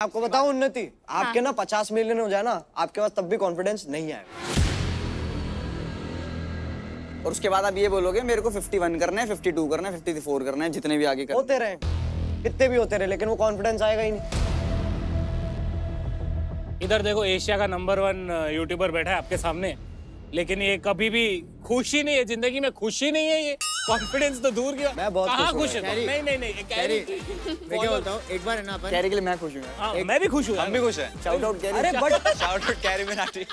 आपको बताऊँ उन्नति? आपके ना पचास मिलियन हो जाए ना आपके पास तब भी कॉन्फिडेंस नहीं आएगा और उसके बाद आप ये बोलोगे मेरे को 51 करना है 52 करना है 54 करना है जितने भी आगे कर होते रहे। कितने भी होते रहे लेकिन वो कॉन्फिडेंस आएगा ही नहीं। इधर देखो एशिया का नंबर वन यूट्यूबर बैठा है आपके सामने। लेकिन ये कभी भी खुशी नहीं है ज़िंदगी में खुशी नहीं है ये। कॉन्फिडेंस तो दूर गया मैं बहुत कहाँ खुश हूँ नहीं नहीं नहीं कैरी मैं क्या बोलता हूँ? एक बार है ना अपन? कैरी के लिए मैं खुश हूँ हाँ, मैं भी खुश हूँ। हम भी खुश हैं। शाउट आउट कैरी अरे but shout out Carry Minati